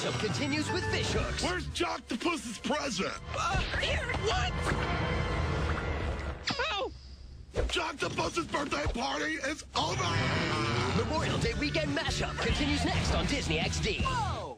mashup continues with fish hooks. Where's Jocktopus's present? Uh, here, what? Oh! Puss's birthday party is over! Memorial Day weekend mashup continues next on Disney XD. Whoa!